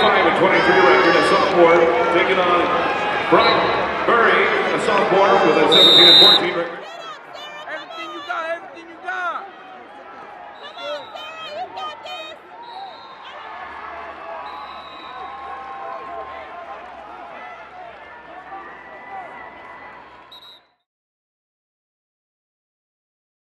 25 and 23 record, a sophomore, taking on Brian Murray, a sophomore with a 17 and 14.